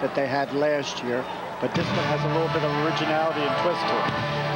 that they had last year, but this one has a little bit of originality and twist to it.